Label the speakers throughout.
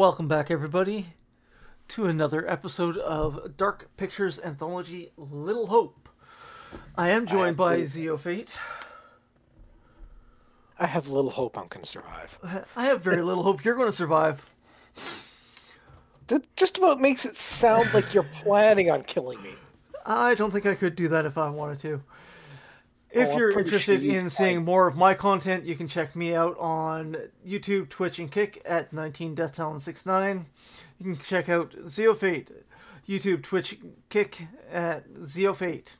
Speaker 1: Welcome back, everybody, to another episode of Dark Pictures Anthology Little Hope. I am joined by Zeofate.
Speaker 2: I have little hope I'm going to survive.
Speaker 1: I have very little hope you're going to survive.
Speaker 2: That just about makes it sound like you're planning on killing me.
Speaker 1: I don't think I could do that if I wanted to. If
Speaker 2: Oh,
Speaker 1: you're interested in seeing more of my content, you can check me out on YouTube, Twitch, and Kick at 19 Death Talon 69. You can check out Zeofate, YouTube, Twitch, Kick at Zeofate.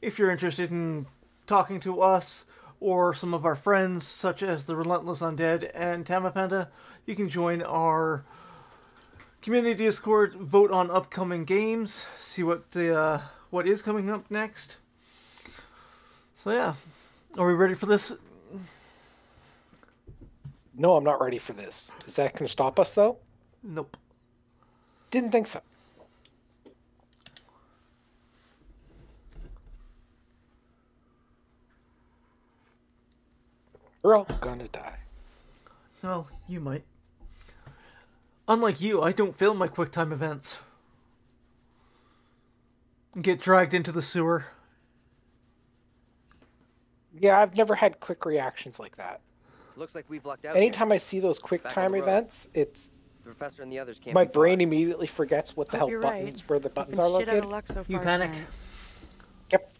Speaker 1: If you're interested in talking to us or some of our friends, such as the Relentless Undead and Tammapanda, you can join our community Discord, vote on upcoming games, see what the uh, what is coming up next. So yeah, are we ready for this?
Speaker 2: No, I'm not ready for this. Is that going to stop us, though?
Speaker 1: Nope.
Speaker 2: Didn't think so. We're all gonna die.
Speaker 1: Well, you might. Unlike you, I don't fail my QuickTime events. Get dragged into the sewer.
Speaker 2: Yeah, I've never had quick reactions like that.
Speaker 3: Looks like we've lucked out.
Speaker 2: Anytime
Speaker 3: here.
Speaker 2: I see those quick
Speaker 3: Back
Speaker 2: time events, it's
Speaker 3: the professor and the others can't.
Speaker 2: my
Speaker 3: be
Speaker 2: brain
Speaker 3: far.
Speaker 2: immediately forgets what the
Speaker 4: Hope
Speaker 2: hell buttons,
Speaker 4: right.
Speaker 2: where the buttons are located.
Speaker 4: so
Speaker 1: You panic.
Speaker 4: tonight.
Speaker 2: Yep.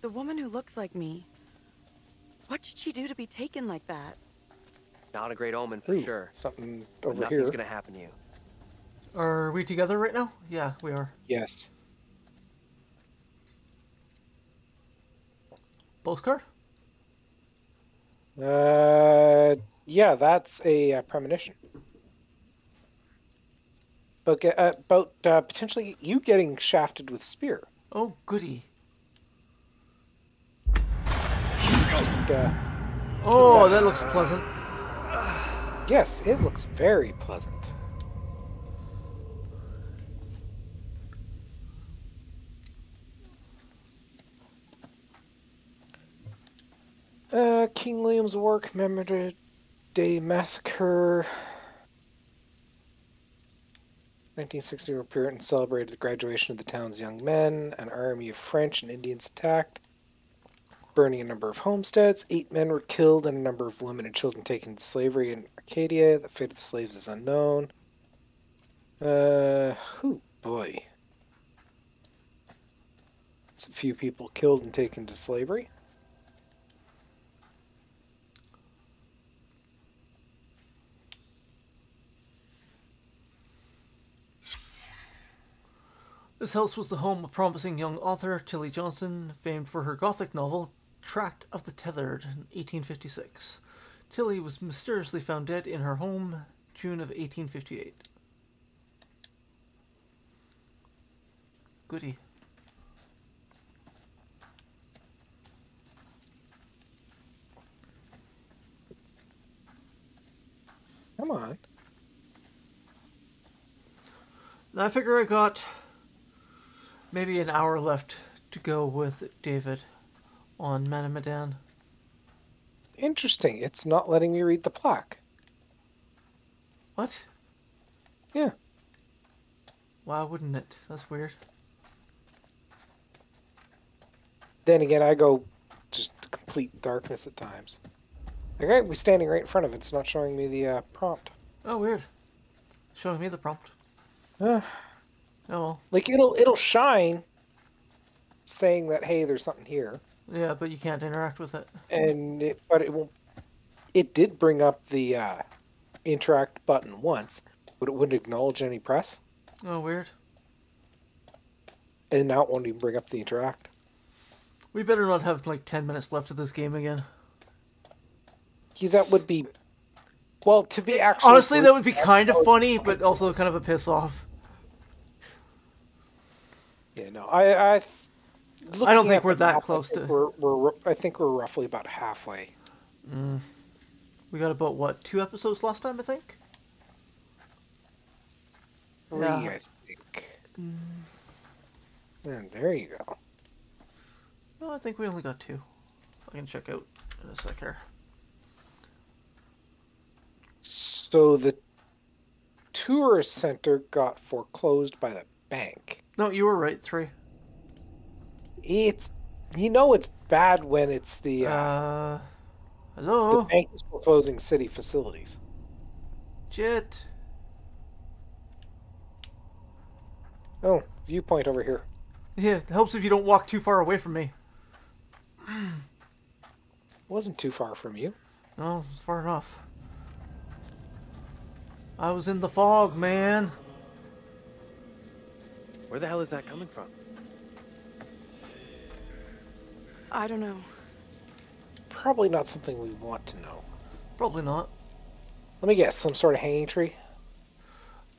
Speaker 4: The woman who looks like me. What did she do to be taken like that?
Speaker 3: Not a great omen for
Speaker 2: Ooh,
Speaker 3: sure.
Speaker 2: Something
Speaker 3: But
Speaker 2: over
Speaker 3: nothing's
Speaker 2: here.
Speaker 3: gonna happen to you.
Speaker 1: Are we together right now? Yeah, we are.
Speaker 2: Yes.
Speaker 1: Postcard?
Speaker 2: Uh, yeah, that's a uh, premonition. But ge- uh, about uh, potentially you getting shafted with spear.
Speaker 1: Oh, goody.
Speaker 2: And, uh,
Speaker 1: Oh, that looks pleasant.
Speaker 2: Yes, it looks very pleasant. Uh, King William's War, Memory Day Massacre. 1960 were Puritans celebrated the graduation of the town's young men. An army of French and Indians attacked, burning a number of homesteads. Eight men were killed and a number of women and children taken into slavery in Acadia. The fate of the slaves is unknown. Uh, who boy. It's a few people killed and taken to slavery.
Speaker 1: This house was the home of promising young author Tilly Johnson, famed for her Gothic novel Tract of the Tethered in 1856. Tilly was mysteriously found dead in her home June of 1858. Goody.
Speaker 2: Come on.
Speaker 1: I figure I got maybe an hour left to go with David on Man of Medan.
Speaker 2: Interesting. It's not letting me read the plaque.
Speaker 1: What?
Speaker 2: Yeah.
Speaker 1: Why wouldn't it? That's weird.
Speaker 2: Then again, I go just complete darkness at times. Like, was standing right in front of it. It's not showing me the uh, prompt.
Speaker 1: Oh, weird. Showing me the prompt.
Speaker 2: Uh,
Speaker 1: Oh well.
Speaker 2: like it'll it'll shine, saying that hey, there's something here,
Speaker 1: Yeah, but you can't interact with it.
Speaker 2: and it, but it won't. It did bring up the uh, interact button once, but it wouldn't acknowledge any press,
Speaker 1: Oh, weird.
Speaker 2: and now it won't even bring up the interact.
Speaker 1: We better not have like 10 minutes left of this game again.
Speaker 2: Yeah, that would be. Well, to be actually
Speaker 1: Honestly, that would be kind of funny, but also kind of a piss off.
Speaker 2: Yeah, no, I I.
Speaker 1: I don't think we're that
Speaker 2: map,
Speaker 1: close to-
Speaker 2: We're, we're I think we're roughly about halfway. Mm.
Speaker 1: We got about, what, two episodes last time, I think?
Speaker 2: Three,
Speaker 1: Yeah.
Speaker 2: I think. Mm. And there you go.
Speaker 1: No, I think we only got two. I can check out in a sec here.
Speaker 2: So the tourist center got foreclosed by the bank.
Speaker 1: No, you were right. Three.
Speaker 2: It's you know it's bad when it's the uh,
Speaker 1: Uh,
Speaker 2: the
Speaker 1: hello,
Speaker 2: bank is foreclosing city facilities.
Speaker 1: Jet.
Speaker 2: Oh, viewpoint over here.
Speaker 1: Yeah, it helps if you don't walk too far away from me.
Speaker 2: Wasn't too far from you.
Speaker 1: No, it's far enough. I was in the fog, man.
Speaker 3: Where the hell is that coming from?
Speaker 4: I don't know.
Speaker 2: Probably not something we want to know.
Speaker 1: Probably not.
Speaker 2: Let me guess, some sort of hanging tree.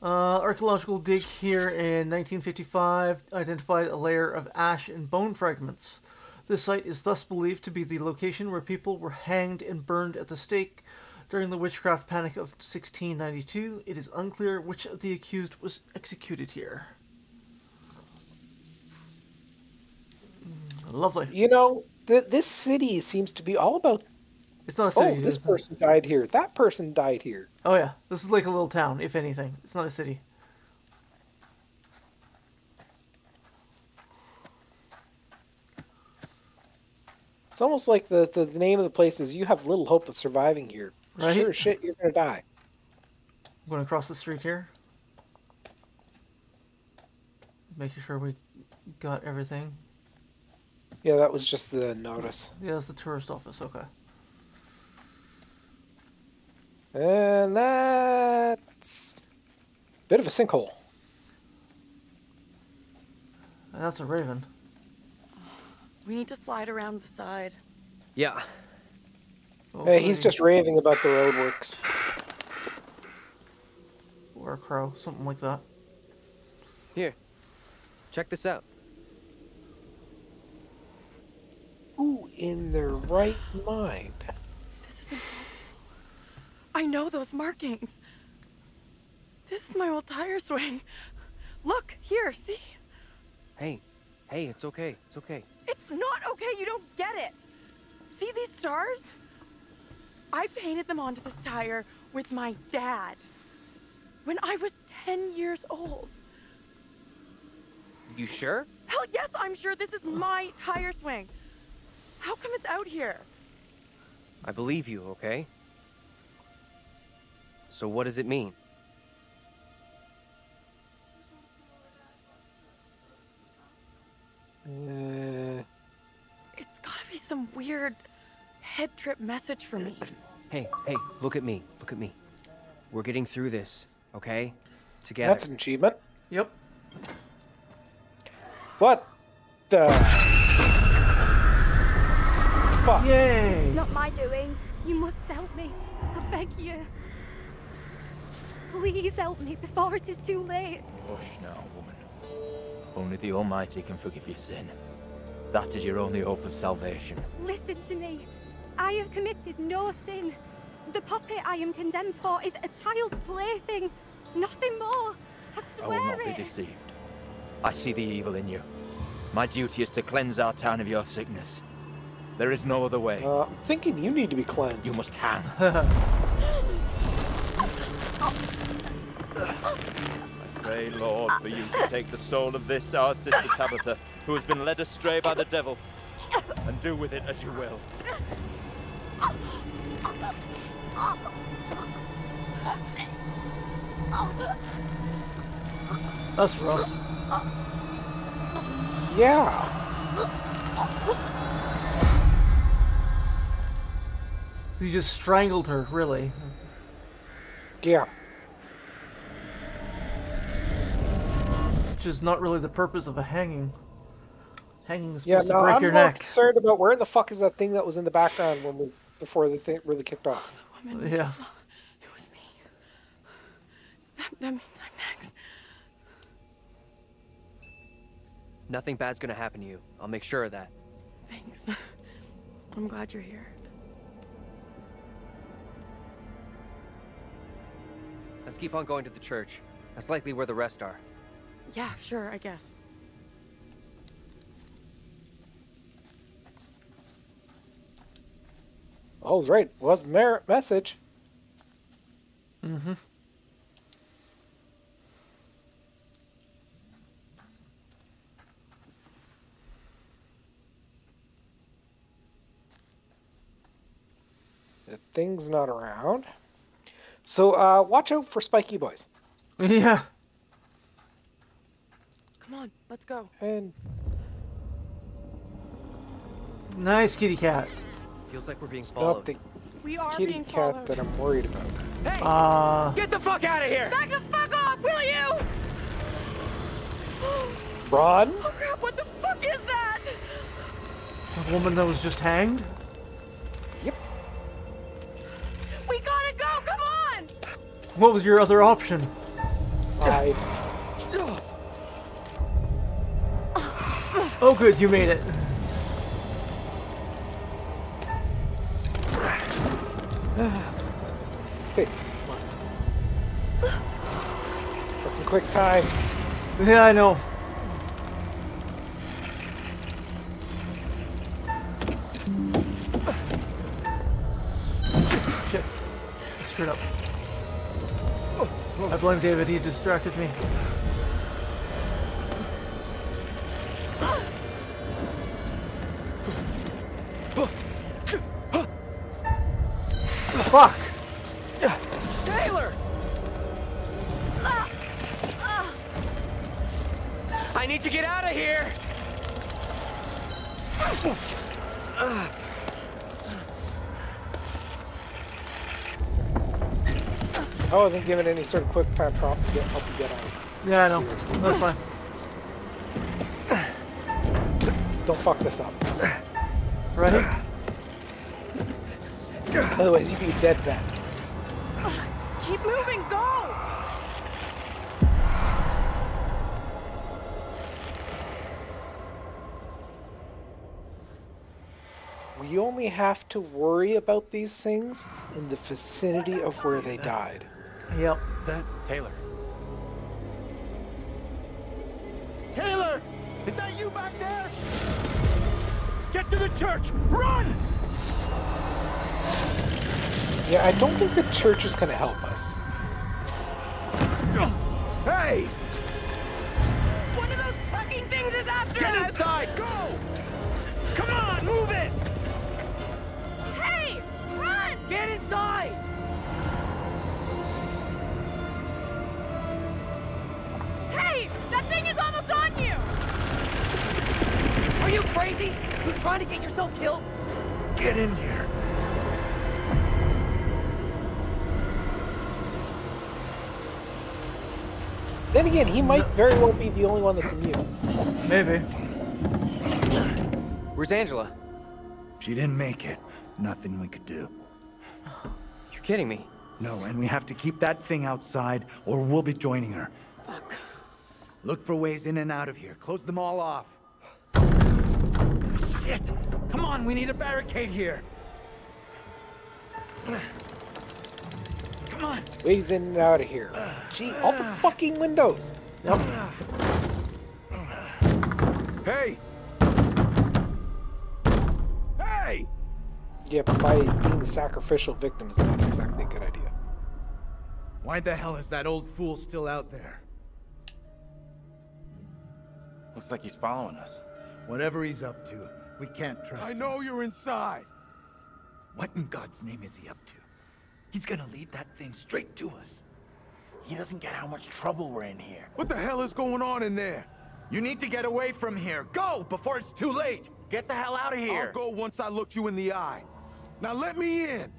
Speaker 1: Uh, archaeological dig here in 1955 identified a layer of ash and bone fragments. This site is thus believed to be the location where people were hanged and burned at the stake during the witchcraft panic of 1692. It is unclear which of the accused was executed here. Mm, Lovely.
Speaker 2: You know, th- this city seems to be all about.
Speaker 1: It's not a city. Oh, this
Speaker 2: person died here. That person died here.
Speaker 1: Oh yeah, this is like a little town, if anything. It's not a city.
Speaker 2: It's almost like the, the, the name of the place is you have little hope of surviving here.
Speaker 1: Right.
Speaker 2: Sure shit, you're gonna die.
Speaker 1: I'm going across the street here. Making sure we got everything.
Speaker 2: Yeah, that was just the notice.
Speaker 1: Yeah, that's the tourist office. Okay.
Speaker 2: And that's bit of a sinkhole.
Speaker 1: And that's a raven.
Speaker 4: We need to slide around the side.
Speaker 3: Yeah.
Speaker 2: Oh, hey, he's just raving about the roadworks.
Speaker 1: Or a crow, something like that.
Speaker 3: Here. Check this out.
Speaker 2: Who in their right mind?
Speaker 4: This is impossible. I know those markings. This is my old tire swing. Look, here, see?
Speaker 3: Hey. Hey, it's okay. It's okay.
Speaker 4: It's not okay, you don't get it. See these stars? I painted them onto this tire with my dad when I was 10 years old.
Speaker 3: You sure?
Speaker 4: Hell yes, I'm sure this is my tire swing. How come it's out here?
Speaker 3: I believe you, okay? So what does it mean?
Speaker 2: Uh,
Speaker 4: It's gotta be some weird head trip message for me.
Speaker 3: Hey, hey, look at me. Look at me. We're getting through this, okay? Together.
Speaker 2: that's an achievement.
Speaker 1: Yep.
Speaker 2: What the fuck?
Speaker 1: Yay!
Speaker 5: It's not my doing. You must help me. I beg you. Please help me before it is too late.
Speaker 6: Hush now, woman. Only the Almighty can forgive your sin. That is your only hope of salvation.
Speaker 5: Listen to me. I have committed no sin. The puppet I am condemned for is a child's plaything. Nothing more. I swear.
Speaker 6: I will
Speaker 5: swear
Speaker 6: not be deceived. I see the evil in you. My duty is to cleanse our town of your sickness. There is no other way.
Speaker 2: Uh, I'm thinking you need to be cleansed.
Speaker 6: You must hang. I pray, Lord, for you to take the soul of this, our sister Tabitha, who has been led astray by the devil, and do with it as you will.
Speaker 1: That's rough.
Speaker 2: Yeah.
Speaker 1: You just strangled her, really.
Speaker 2: Yeah.
Speaker 1: Which is not really the purpose of a hanging. Hanging is
Speaker 2: Yeah,
Speaker 1: supposed
Speaker 2: no,
Speaker 1: to break
Speaker 2: I'm
Speaker 1: your
Speaker 2: more
Speaker 1: neck.
Speaker 2: concerned about where the fuck is that thing that was in the background when we before the thing really kicked off.
Speaker 4: Woman
Speaker 1: Yeah.
Speaker 4: saw, It was me. That, that means I'm next.
Speaker 3: Nothing bad's gonna happen to you. I'll make sure of that.
Speaker 4: Thanks. I'm glad you're here.
Speaker 3: Let's keep on going to the church. That's likely where the rest are.
Speaker 4: Yeah, sure, I guess.
Speaker 2: Oh, right. Was merit message.
Speaker 1: Mm-hmm.
Speaker 2: The thing's not around. So uh, watch out for spiky boys.
Speaker 1: Yeah.
Speaker 4: Come on, let's go.
Speaker 2: And
Speaker 1: Nice kitty cat.
Speaker 3: Feels like we're being
Speaker 2: not
Speaker 3: followed.
Speaker 2: the
Speaker 4: We are
Speaker 2: kitty
Speaker 4: being
Speaker 2: cat
Speaker 4: followed.
Speaker 2: that I'm worried about.
Speaker 3: Hey!
Speaker 1: Uh,
Speaker 3: Get the fuck out of here!
Speaker 4: Back the fuck off, will you?
Speaker 2: Ron?
Speaker 4: Oh crap, what the fuck is that?
Speaker 1: the woman that was just hanged. What was your other option?
Speaker 2: I
Speaker 1: Oh, good, you made it.
Speaker 2: On. Fucking quick times.
Speaker 1: Yeah, I know. Blame David, he distracted me.
Speaker 2: Wasn't given any sort of quick time prompt to get, help you get out.
Speaker 1: Yeah, I know. That's fine.
Speaker 2: Don't fuck this up.
Speaker 1: Ready?
Speaker 2: Otherwise, you'd be a dead man.
Speaker 4: Keep moving, go!
Speaker 2: We only have to worry about these things in the vicinity of where they died.
Speaker 1: Yep.
Speaker 3: Is that Taylor? Taylor! Is that you back there? Get to the church! Run!
Speaker 2: Yeah, I don't think the church is going to help us.
Speaker 7: Hey!
Speaker 4: One of those fucking things is after
Speaker 3: Get
Speaker 4: us!
Speaker 3: inside! Go! Crazy? You trying to get yourself killed?
Speaker 7: Get in here.
Speaker 2: Then again, he might very well be the only one that's immune.
Speaker 1: Maybe.
Speaker 3: Where's Angela?
Speaker 7: She didn't make it. Nothing we could do.
Speaker 3: You're kidding me.
Speaker 7: No, and we have to keep that thing outside, or we'll be joining her.
Speaker 4: Fuck.
Speaker 7: Look for ways in and out of here. Close them all off. Shit! Come on, we need a barricade here. Come on.
Speaker 2: Ways in and out of here. Gee, all the fucking windows.
Speaker 1: Yep.
Speaker 7: Hey! Hey!
Speaker 2: Yeah, but by being the sacrificial victim is not exactly a good idea.
Speaker 7: Why the hell is that old fool still out there?
Speaker 8: Looks like he's following us.
Speaker 7: Whatever he's up to, we can't trust
Speaker 8: I
Speaker 7: him.
Speaker 8: know you're inside.
Speaker 7: What in God's name is he up to? He's gonna lead that thing straight to us.
Speaker 8: He doesn't get how much trouble we're in here.
Speaker 9: What the hell is going on in there?
Speaker 7: You need to get away from here. Go before it's too late.
Speaker 8: Get the hell out of here.
Speaker 9: I'll go once I look you in the eye. Now let me in.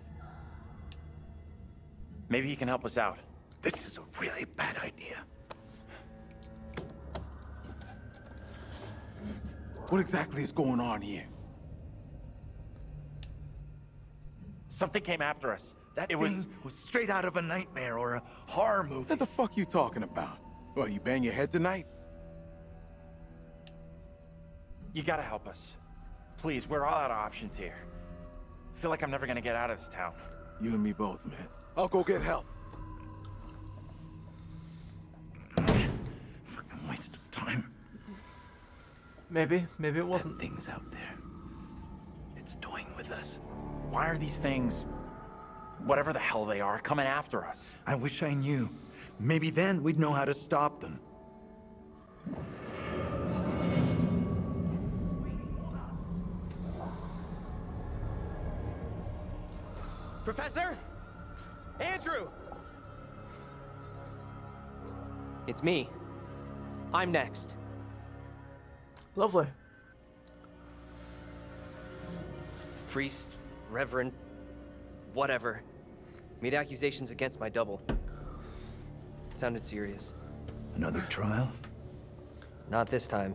Speaker 8: Maybe he can help us out.
Speaker 7: This is a really bad idea.
Speaker 9: What exactly is going on here?
Speaker 8: Something came after us.
Speaker 7: That
Speaker 8: it
Speaker 7: thing
Speaker 8: was.
Speaker 7: was straight out of a nightmare or a horror movie.
Speaker 9: What the fuck you talking about? Well, you bang your head tonight?
Speaker 8: You gotta help us. Please, we're all out of options here. I feel like I'm never gonna get out of this town.
Speaker 9: You and me both, man. I'll go get help.
Speaker 7: Fucking waste of time.
Speaker 1: Maybe. Maybe it wasn't.
Speaker 7: thing's out there. It's toying with us.
Speaker 8: Why are these things, whatever the hell they are, coming after us?
Speaker 7: I wish I knew. Maybe then we'd know how to stop them.
Speaker 10: Professor? Andrew! It's me. I'm next.
Speaker 1: Lovely.
Speaker 10: Priest, reverend, whatever. Made accusations against my double. Sounded serious.
Speaker 7: Another trial?
Speaker 10: Not this time.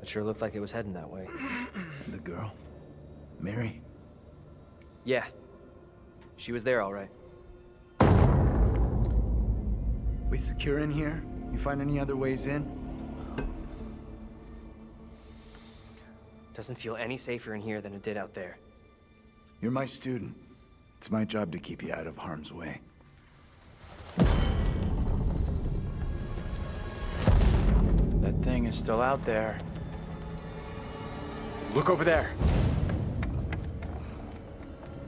Speaker 10: It sure looked like it was heading that way.
Speaker 7: The girl? Mary?
Speaker 10: Yeah. She was there all right.
Speaker 7: We secure in here? You find any other ways in?
Speaker 10: Doesn't feel any safer in here than it did out there.
Speaker 7: You're my student. It's my job to keep you out of harm's way.
Speaker 8: That thing is still out there. Look over there.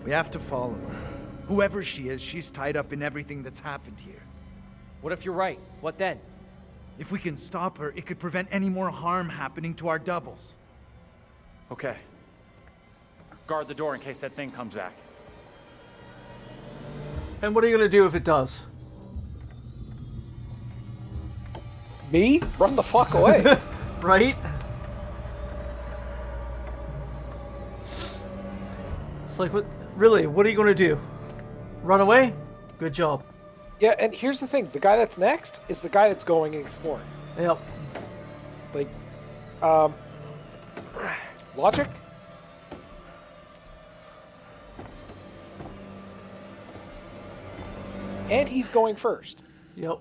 Speaker 7: We have to follow her. Whoever she is, she's tied up in everything that's happened here.
Speaker 10: What if you're right? What then?
Speaker 7: If we can stop her, it could prevent any more harm happening to our doubles.
Speaker 8: Okay. Guard the door in case that thing comes back.
Speaker 1: And what are you gonna do if it does?
Speaker 2: Me? Run the fuck away.
Speaker 1: right? It's like, what? Really? What are you gonna do? Run away? Good job.
Speaker 2: yeah, and here's the thing: the guy that's next is the guy that's going and exploring.
Speaker 1: Yep.
Speaker 2: Like, um, logic. And he's going first.
Speaker 1: Yep.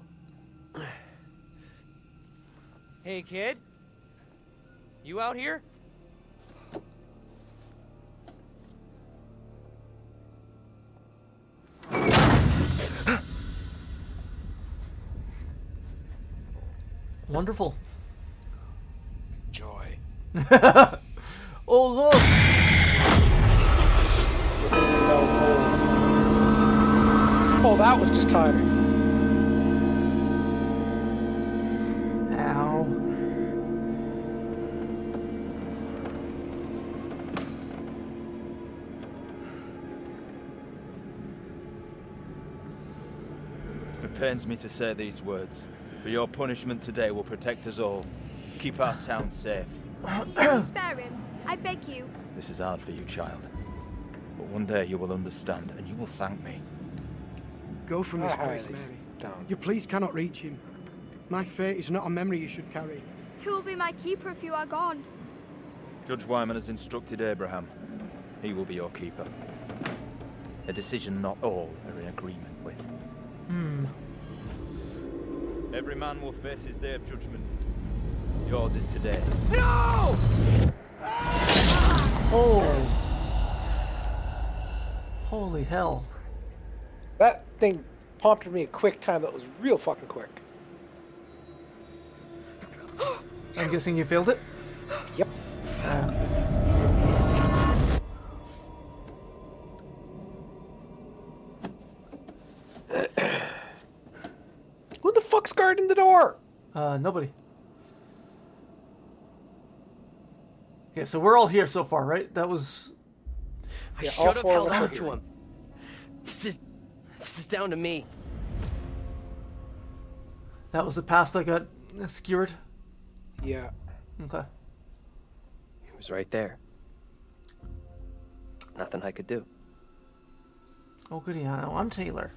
Speaker 10: Hey, kid. You out here?
Speaker 1: Wonderful.
Speaker 2: Joy.
Speaker 1: oh look!
Speaker 2: Oh, that was just timing.
Speaker 1: Ow.
Speaker 6: It pains me to say these words, but your punishment today will protect us all. Keep our town safe.
Speaker 5: Spare him. I beg you.
Speaker 6: This is hard for you, child. But one day you will understand, and you will thank me.
Speaker 11: Go from this
Speaker 2: Ah,
Speaker 11: place,
Speaker 2: they
Speaker 11: Mary.
Speaker 2: down.
Speaker 11: Your pleas cannot reach him. My fate is not a memory you should carry.
Speaker 5: Who will be my keeper if you are gone?
Speaker 6: Judge Wyman has instructed Abraham. He will be your keeper. A decision not all are in agreement with.
Speaker 1: Hmm.
Speaker 6: Every man will face his day of judgment. Yours is today.
Speaker 3: No!
Speaker 1: Oh. Holy hell.
Speaker 2: That thing pumped me a quick time that was real fucking quick.
Speaker 1: I'm guessing you failed it?
Speaker 2: Yep. Who the fuck's guarding the door?
Speaker 1: Uh, nobody. Okay, so we're all here so far, right? That was.
Speaker 10: I
Speaker 2: Yeah, all
Speaker 10: should have held on to him. This is, this is down to me.
Speaker 1: That was the pass that got skewered?
Speaker 2: Yeah.
Speaker 1: Okay.
Speaker 10: He was right there. Nothing I could do.
Speaker 1: Oh, goody. I know. I'm Taylor.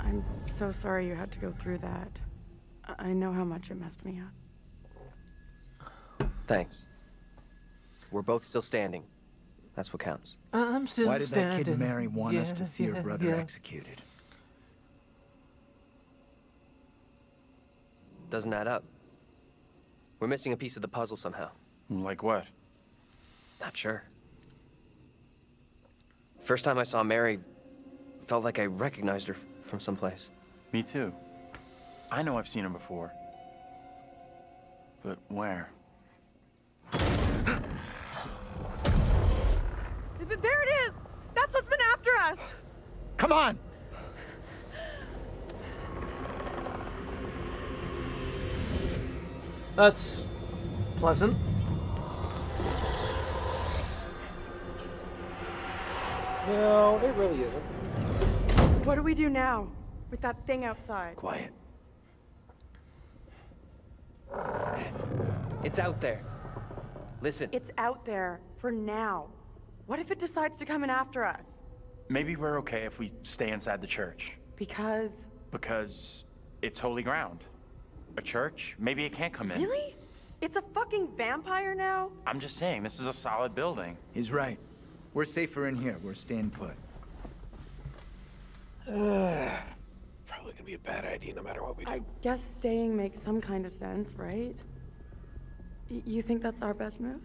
Speaker 4: I'm so sorry you had to go through that. I- I know how much it messed me up.
Speaker 10: Thanks. We're both still standing. That's what counts.
Speaker 1: I'm still
Speaker 7: Why did that kid Mary want us to see
Speaker 1: yeah,
Speaker 7: her brother
Speaker 1: yeah.
Speaker 7: executed?
Speaker 10: Doesn't add up. We're missing a piece of the puzzle somehow.
Speaker 8: Like what?
Speaker 10: Not sure. First time I saw Mary, felt like I recognized her from someplace.
Speaker 8: Me too. I know I've seen her before. But where?
Speaker 4: There it is! That's what's been after us!
Speaker 8: Come on!
Speaker 1: That's pleasant.
Speaker 2: No, it really isn't.
Speaker 4: What do we do now with that thing outside?
Speaker 7: Quiet.
Speaker 10: It's out there. Listen.
Speaker 4: It's out there for now. What if it decides to come in after us?
Speaker 8: Maybe we're okay if we stay inside the church.
Speaker 4: Because.
Speaker 8: Because it's holy ground. A church? Maybe it can't come in.
Speaker 4: Really? It's a fucking vampire now?
Speaker 8: I'm just saying, this is a solid building.
Speaker 7: He's right. We're safer in here. We're staying put.
Speaker 2: Probably gonna be a bad idea no matter what we do.
Speaker 4: I guess staying makes some kind of sense, right? Y- you think that's our best move?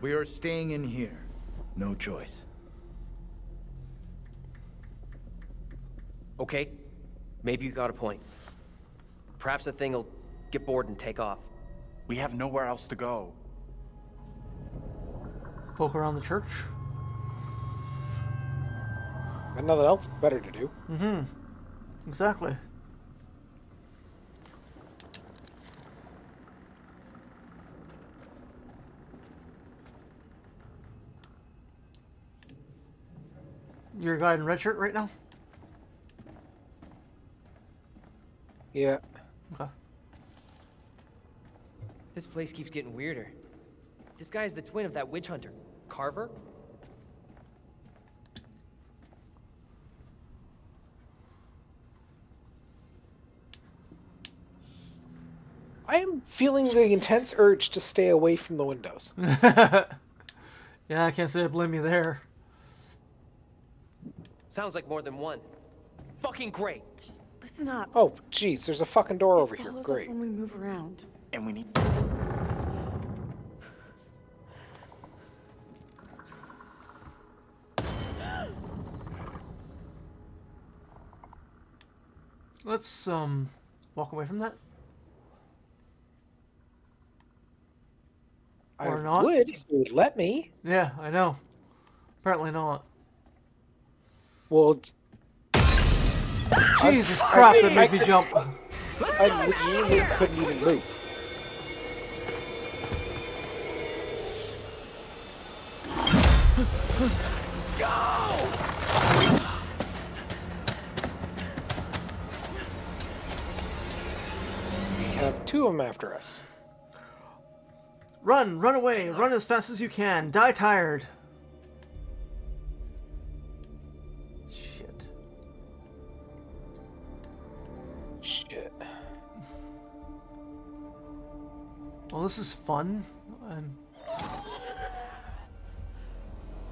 Speaker 7: We are staying in here. No choice.
Speaker 10: Okay, maybe you got a point. Perhaps the thing will get bored and take off.
Speaker 8: We have nowhere else to go.
Speaker 1: Poke around the church.
Speaker 2: Got nothing else better to do.
Speaker 1: Mm-hmm. Exactly. You're a guy in red shirt right now?
Speaker 2: Yeah.
Speaker 1: Okay.
Speaker 10: This place keeps getting weirder. This guy is the twin of that witch hunter, Carver?
Speaker 2: I am feeling the intense urge to stay away from the windows.
Speaker 1: yeah, I can't say I blame you there.
Speaker 10: Sounds like more than one. Fucking great.
Speaker 4: Listen up.
Speaker 2: Oh, jeez, there's a fucking door over
Speaker 4: It
Speaker 2: here.
Speaker 4: follows us
Speaker 2: Great.
Speaker 4: when we move around.
Speaker 8: And we need.
Speaker 1: Let's um walk away from that.
Speaker 2: I
Speaker 1: Or not.
Speaker 2: would if you would let me.
Speaker 1: Yeah, I know. Apparently not.
Speaker 2: Well,
Speaker 1: Jesus
Speaker 2: I-
Speaker 1: crap, that made me jump.
Speaker 2: I legitimately couldn't even move. We have two of them after us.
Speaker 1: Run, run away, run as fast as you can. Die tired. Well, this is fun.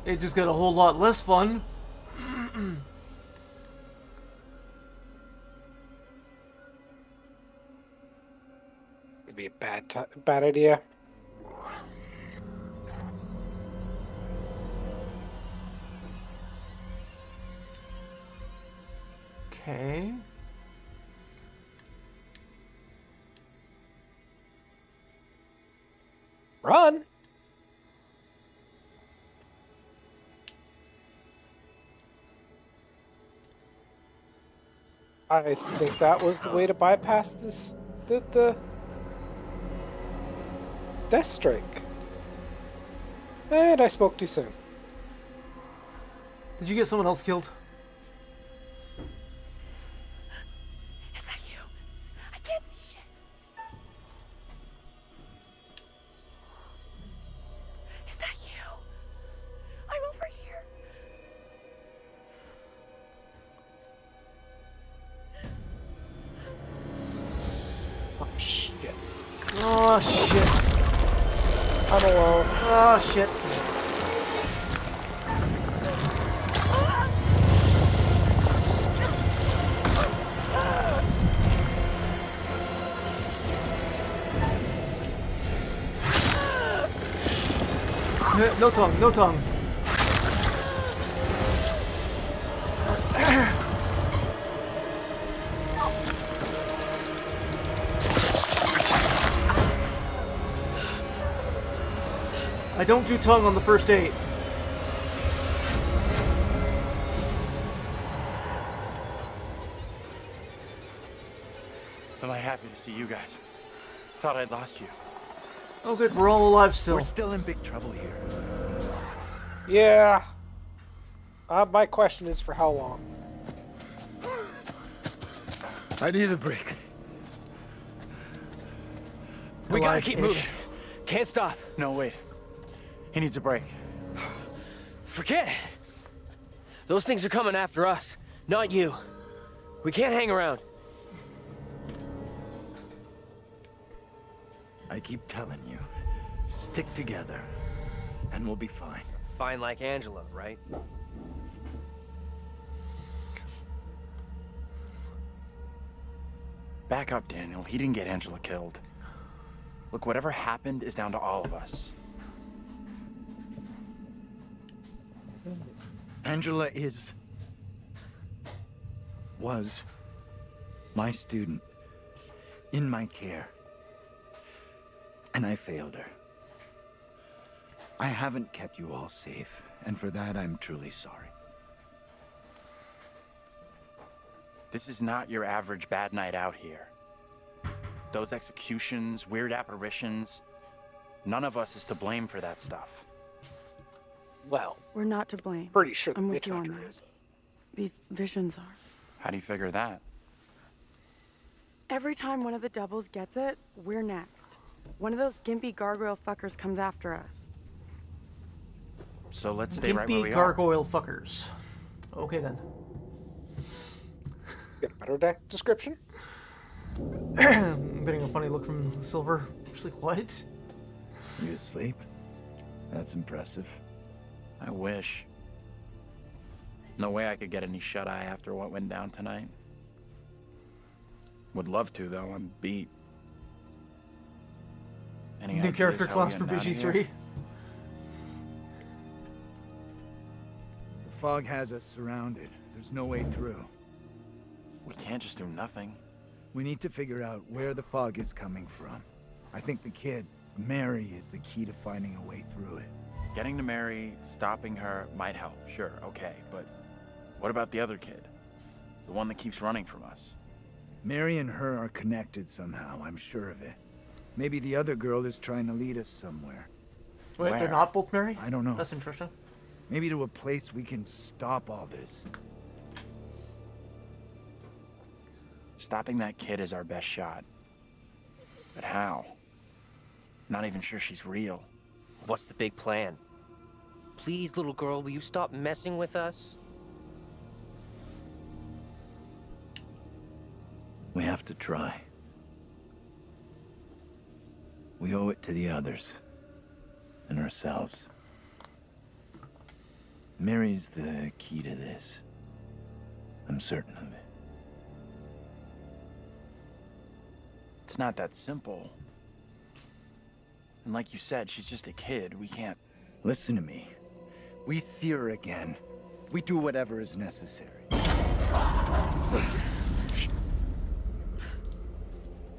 Speaker 1: It just got a whole lot less fun.
Speaker 2: It'd be a bad bad idea.
Speaker 1: Okay.
Speaker 2: Run! I think that was the way to bypass this the the death strike. And I spoke too soon.
Speaker 1: Did you get someone else killed? No, no tongue, no tongue. I don't do tongue on the first date.
Speaker 8: Am I happy to see you guys? Thought I'd lost you.
Speaker 1: Oh, good. We're all alive still.
Speaker 7: We're still in big trouble here.
Speaker 2: Yeah. Uh, my question is for how long?
Speaker 7: I need a break.
Speaker 10: We gotta keep moving. Can't stop.
Speaker 8: No, wait. He needs a break.
Speaker 10: Forget it. Those things are coming after us, not you. We can't hang around.
Speaker 7: I keep telling you, stick together, and we'll be fine.
Speaker 10: Fine like Angela, right?
Speaker 8: Back up, Daniel. He didn't get Angela killed. Look, whatever happened is down to all of us.
Speaker 7: Angela is. was my student in my care. And I failed her. I haven't kept you all safe, and for that I'm truly sorry.
Speaker 8: This is not your average bad night out here. Those executions, weird apparitions, none of us is to blame for that stuff.
Speaker 2: Well,
Speaker 4: We're not to blame.
Speaker 2: pretty sure
Speaker 4: I'm with you on
Speaker 2: hunter
Speaker 4: that.
Speaker 2: is.
Speaker 4: These visions are.
Speaker 8: How do you figure that?
Speaker 4: Every time one of the doubles gets it, we're next. One of those gimpy gargoyle fuckers comes after us.
Speaker 8: So let's stay right where
Speaker 1: Gimpy
Speaker 8: we are.
Speaker 1: gargoyle fuckers. Okay then.
Speaker 2: Get a better de- description?
Speaker 1: I'm getting a funny look from Silver. She's like, what?
Speaker 7: You asleep? That's impressive.
Speaker 8: I wish. No way I could get any shut eye after what went down tonight. Would love to, though. I'm beat. Any
Speaker 1: New character class for
Speaker 8: getting outta here?
Speaker 1: BG3.
Speaker 9: The fog has us surrounded. There's no way through.
Speaker 8: We can't just do nothing.
Speaker 9: We need to figure out where the fog is coming from. I think the kid, Mary, is the key to finding a way through it.
Speaker 8: Getting to Mary, stopping her might help, sure, okay, but what about the other kid? The one that keeps running from us?
Speaker 9: Mary and her are connected somehow, I'm sure of it. Maybe the other girl is trying to lead us somewhere.
Speaker 1: Wait,
Speaker 8: Where?
Speaker 1: they're not both married?
Speaker 9: I don't know.
Speaker 1: That's interesting.
Speaker 9: Maybe to a place we can stop all this.
Speaker 8: Stopping that kid is our best shot. But how? Not even sure she's real.
Speaker 10: What's the big plan? Please, little girl, will you stop messing with us?
Speaker 7: We have to try. We owe it to the others. And ourselves. Mary's the key to this. I'm certain of it.
Speaker 8: It's not that simple. And like you said, she's just a kid. We can't.
Speaker 9: Listen to me. We see her again. We do whatever is necessary.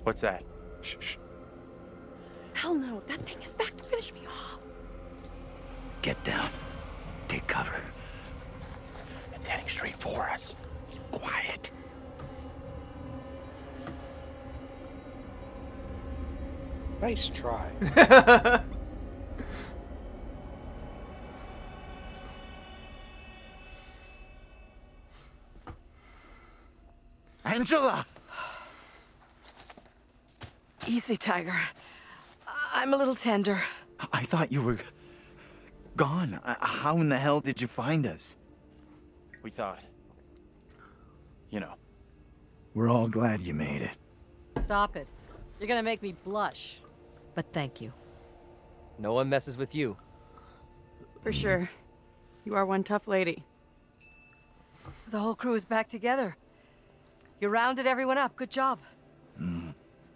Speaker 8: What's that?
Speaker 9: Shh, shh.
Speaker 4: Hell no, that thing is back to finish me off.
Speaker 7: Get down. Take cover.
Speaker 8: It's heading straight for us.
Speaker 7: Quiet.
Speaker 2: Nice try.
Speaker 7: Angela!
Speaker 4: Easy, Tiger. I'm a little tender.
Speaker 7: I thought you were gone. Uh, How in the hell did you find us?
Speaker 8: We thought. You know.
Speaker 9: We're all glad you made it.
Speaker 12: Stop it. You're gonna make me blush. But thank you.
Speaker 10: No one messes with you.
Speaker 4: For sure. You are one tough lady.
Speaker 12: The whole crew is back together. You rounded everyone up. Good job.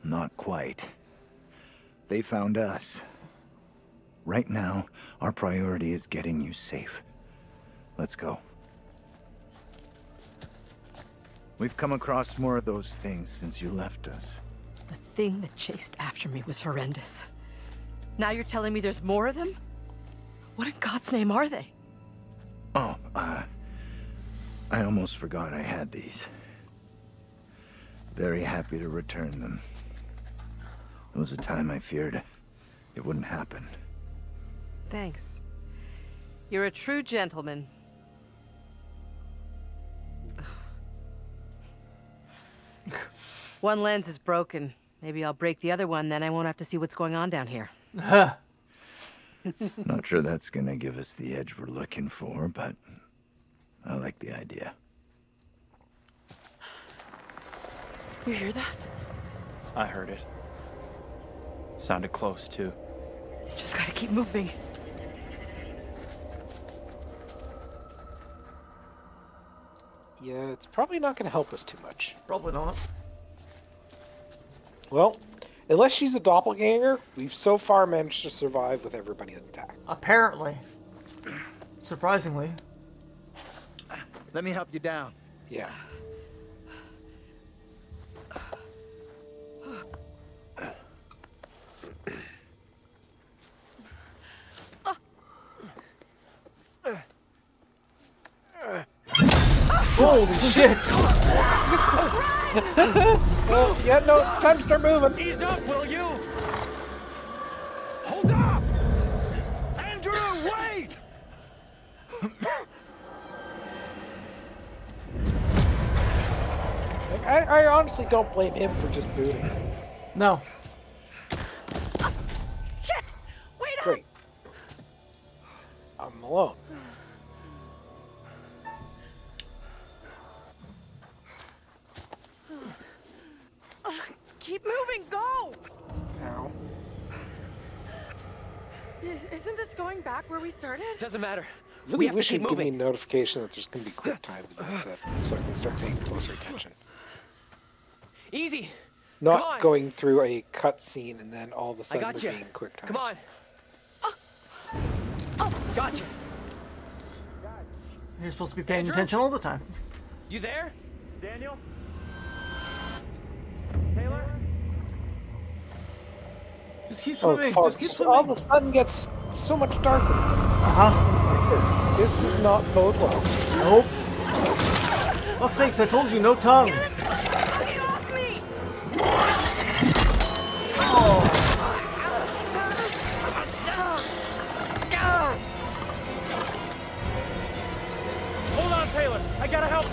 Speaker 9: Not quite. They found us. Right now, our priority is getting you safe. Let's go. We've come across more of those things since you left us.
Speaker 12: The thing that chased after me was horrendous. Now you're telling me there's more of them? What in God's name are they?
Speaker 9: Oh, uh, I almost forgot I had these. Very happy to return them. There was a time I feared it wouldn't happen.
Speaker 12: Thanks. You're a true gentleman. one lens is broken. Maybe I'll break the other one, then I won't have to see what's going on down here.
Speaker 9: Not sure that's gonna give us the edge we're looking for, but I like the idea.
Speaker 4: You hear that?
Speaker 8: I heard it. Sounded close, too.
Speaker 12: Just gotta keep moving.
Speaker 2: Yeah, it's probably not going to help us too much.
Speaker 1: Probably not.
Speaker 2: Well, unless she's a doppelganger, we've so far managed to survive with everybody intact.
Speaker 1: Apparently. Surprisingly.
Speaker 7: Let me help you down.
Speaker 2: Yeah.
Speaker 1: Holy shit!
Speaker 2: well, yeah, no, it's time to start moving.
Speaker 3: Ease up, will you? Hold up! Andrew, wait!
Speaker 2: I, I honestly don't blame him for just booting.
Speaker 1: No.
Speaker 4: Shit! Wait up!
Speaker 2: Great. I'm alone.
Speaker 4: Keep moving, go!
Speaker 2: Now.
Speaker 4: I- Isn't this going back where we started?
Speaker 10: Doesn't matter.
Speaker 2: Really
Speaker 10: we have
Speaker 2: wish
Speaker 10: to keep
Speaker 2: you'd give me
Speaker 10: moving.
Speaker 2: notification that there's going to be quick time events up, so I can start paying closer attention.
Speaker 10: Easy.
Speaker 2: Not going through a cutscene and then all of a sudden
Speaker 10: got
Speaker 2: it being quick time.
Speaker 10: Come on. oh Gotcha.
Speaker 1: You're supposed to be paying
Speaker 10: Andrew?
Speaker 1: attention all the time.
Speaker 10: You there?
Speaker 3: Daniel?
Speaker 1: Just keep
Speaker 2: Oh,
Speaker 1: swimming.
Speaker 2: fuck.
Speaker 1: Just keep
Speaker 2: Just all of a sudden gets so much darker.
Speaker 1: Uh huh.
Speaker 2: This does not bode well.
Speaker 1: Nope. Fuck's sakes, I told you, no tongue.
Speaker 4: Get off me!
Speaker 3: Hold on, Taylor. I gotta help.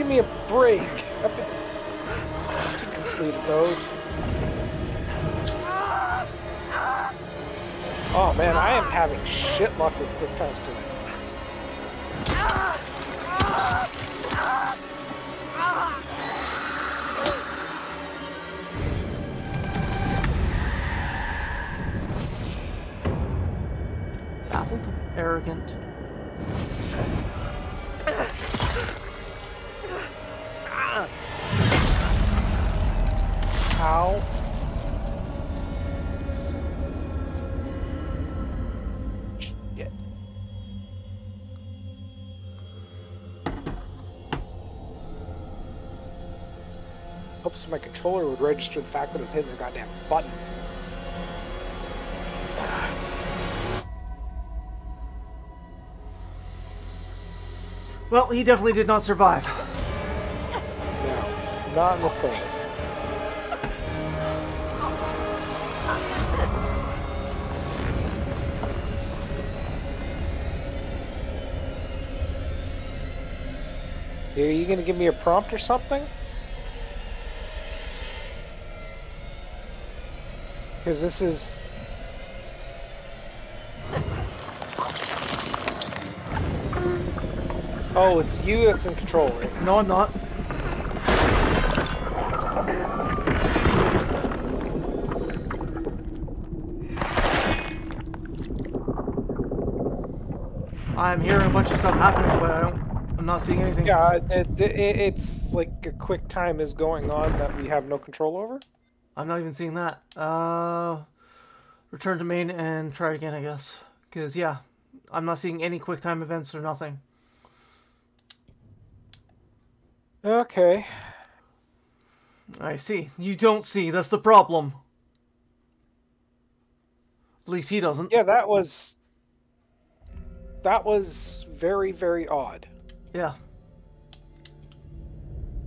Speaker 2: Give me a break. I've been completed those. Oh man, I am having shit luck with quick times tonight.
Speaker 1: Baffled, arrogant.
Speaker 2: Controller would register the fact that I was hitting the goddamn button.
Speaker 1: Well, he definitely did not survive.
Speaker 2: No, not in the slightest. Are you gonna give me a prompt or something? Because this is. Oh, it's you that's in control right.
Speaker 1: No, I'm not. I'm hearing a bunch of stuff happening, but I don't. I'm not seeing anything.
Speaker 2: Yeah, it, it, it's like a quick time is going on that we have no control over.
Speaker 1: I'm not even seeing that. Uh, return to main and try again, I guess. Because yeah, I'm not seeing any quick time events or nothing.
Speaker 2: Okay.
Speaker 1: I see. You don't see. That's the problem. At least he doesn't.
Speaker 2: Yeah, that was. That was very, very odd.
Speaker 1: Yeah.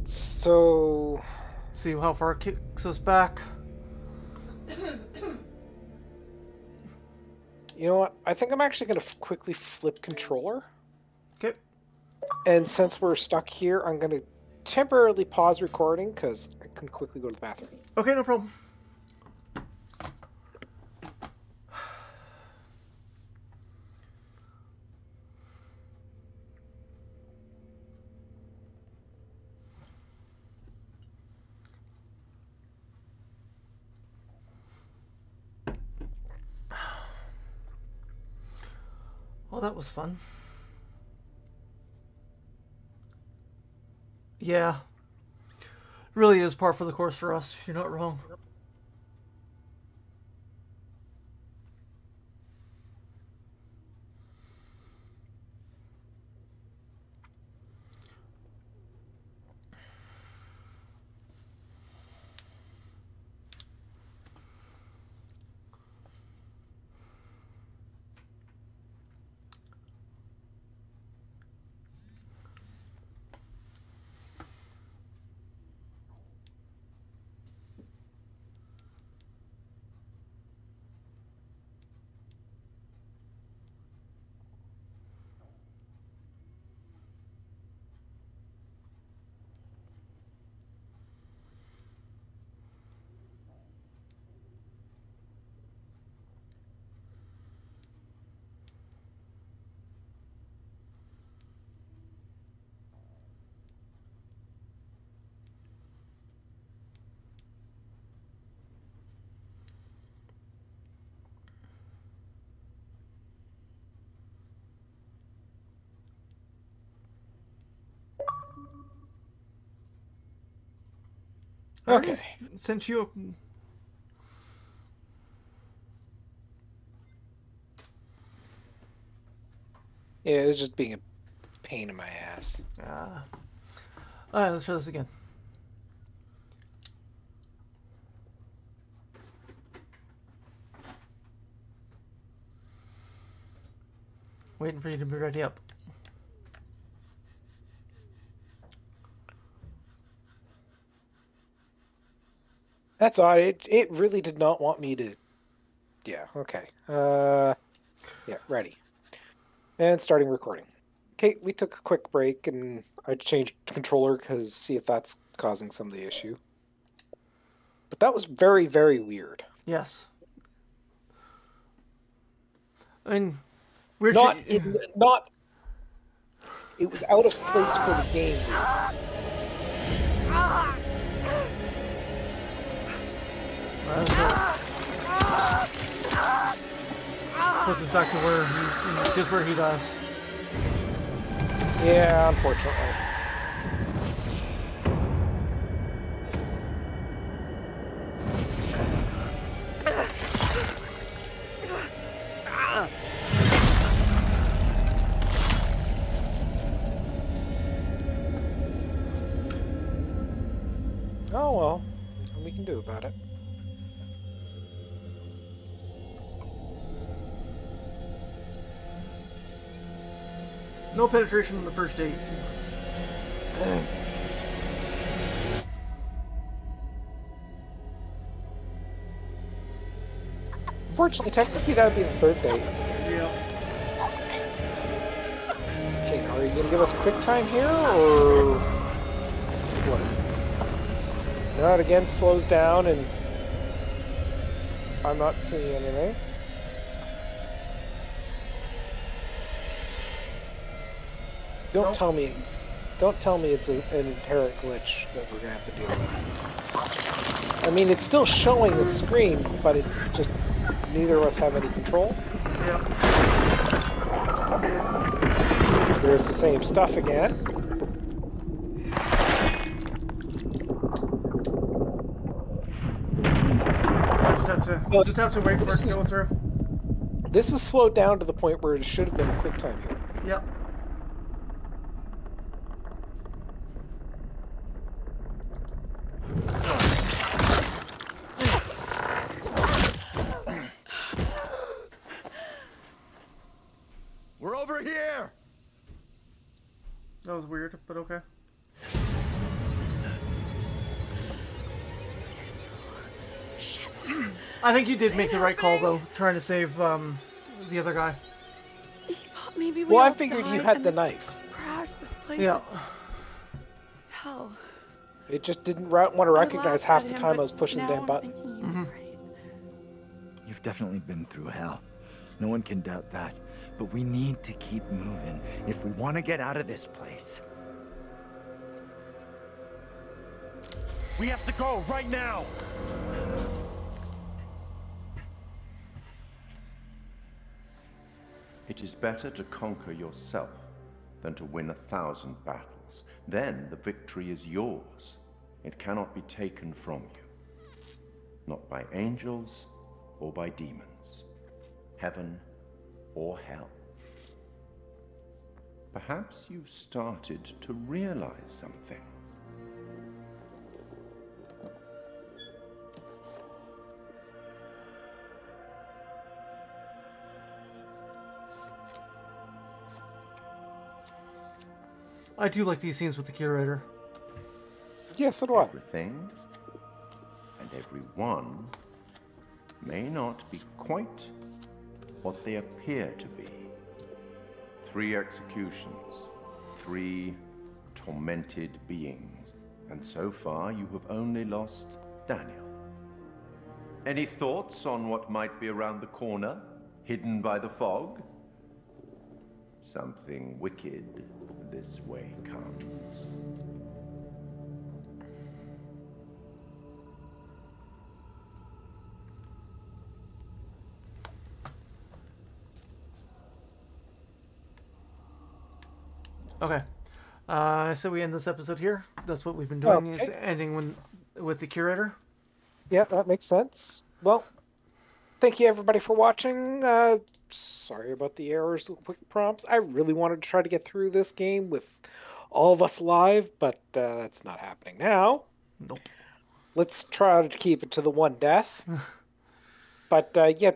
Speaker 2: So.
Speaker 1: See how far it kicks us back.
Speaker 2: You know what? I think I'm actually going to quickly flip controller.
Speaker 1: Okay.
Speaker 2: And since we're stuck here, I'm going to temporarily pause recording because I can quickly go to the bathroom.
Speaker 1: Okay, no problem. That was fun. Yeah. Really is par for the course for us. You're not wrong.
Speaker 2: Okay.
Speaker 1: Since you
Speaker 2: Yeah, it's just being a pain in my ass.
Speaker 1: Ah. Alright, let's try this again. Waiting for you to be ready up.
Speaker 2: That's odd. It it really did not want me to. Yeah. Okay. Uh, yeah. Ready. And starting recording. Okay, we took a quick break and I changed controller because see if that's causing some of the issue. But that was very very weird.
Speaker 1: Yes. I mean, we're
Speaker 2: not it, not. It was out of place for the game.
Speaker 1: Puts us back to where he, just where he does.
Speaker 2: Yeah, unfortunately.
Speaker 1: No penetration on the first date.
Speaker 2: Unfortunately, technically that would be the third date.
Speaker 1: Yeah.
Speaker 2: Okay, are you gonna give us quick time here, or what? No, it again slows down, and I'm not seeing anything. Don't
Speaker 1: Nope.
Speaker 2: tell me, don't tell me it's a, an inherent glitch that we're gonna have to deal with. I mean, it's still showing the screen, but it's just neither of us have any control.
Speaker 1: Yep.
Speaker 2: There's the same stuff again.
Speaker 1: I just have to
Speaker 2: Well,
Speaker 1: just have to wait for it
Speaker 2: this
Speaker 1: to
Speaker 2: is-
Speaker 1: go through.
Speaker 2: This is slowed down to the point where it should have been a quick time here.
Speaker 1: Yep. We're over here! That was weird, but okay. I think you did make the right call, though, trying to save um, the other guy.
Speaker 4: Maybe we
Speaker 2: well, I figured you had the knife.
Speaker 1: yeah
Speaker 4: is hell.
Speaker 2: It just didn't ra- want to recognize half
Speaker 4: at
Speaker 2: the
Speaker 4: him,
Speaker 2: time I was pushing the damn button.
Speaker 4: thinking he was
Speaker 1: Mm-hmm.
Speaker 9: You've definitely been through hell. No one can doubt that. But we need to keep moving if we want to get out of this place.
Speaker 3: We have to go right now.
Speaker 13: It is better to conquer yourself than to win a thousand battles. Then the victory is yours. It cannot be taken from you. Not by angels or by demons, heaven or hell. Perhaps you've started to realize something.
Speaker 1: I do like these scenes with the curator.
Speaker 2: Yeah, so do I.
Speaker 13: Everything and everyone may not be quite what they appear to be. Three executions, three tormented beings, and so far you have only lost Daniel. Any thoughts on what might be around the corner, hidden by the fog? Something wicked this way comes.
Speaker 1: Okay. Uh, so we end this episode here. That's what we've been doing. Is ending when, with the curator.
Speaker 2: Yeah, that makes sense. Well, thank you everybody for watching. Uh, sorry about the errors with quick prompts. I really wanted to try to get through this game with all of us live, but uh, that's not happening now.
Speaker 1: Nope.
Speaker 2: Let's try to keep it to the one death. but uh, yeah,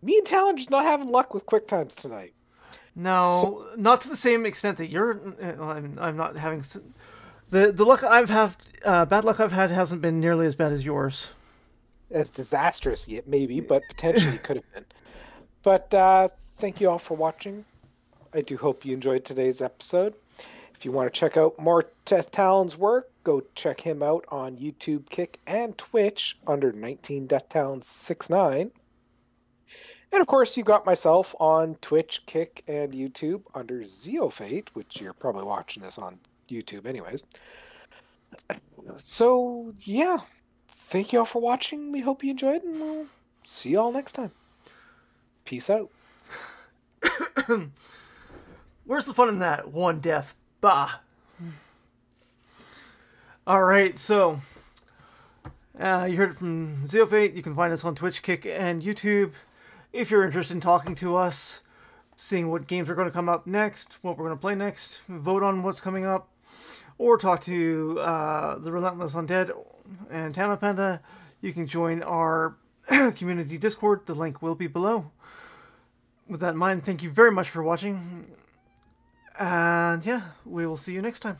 Speaker 2: me and Talon just not having luck with quick times tonight.
Speaker 1: No, not to the same extent that you're. uh, I'm, I'm not having. The the luck I've had, uh, bad luck I've had hasn't been nearly as bad as yours.
Speaker 2: as disastrous yet maybe but potentially could have been but uh, thank you all for watching i do hope you enjoyed today's episode if you want to check out more Death Talon's work go check him out on youtube kick and twitch under 19 death talons 69 and of course you got myself on twitch kick and youtube under zeofate which you're probably watching this on youtube anyways so yeah thank you all for watching. We hope you enjoyed, and we'll see you all next time. Peace out.
Speaker 1: Where's the fun in that? One death. Bah. All right, so uh, you heard it from Zeofate. You can find us on Twitch, Kick, and YouTube. If you're interested in talking to us, seeing what games are going to come up next, what we're going to play next, vote on what's coming up, or talk to uh, the Relentless Undead and Tammapanda, you can join our community Discord. The link will be below. With that in mind, thank you very much for watching. And yeah, we will see you next time.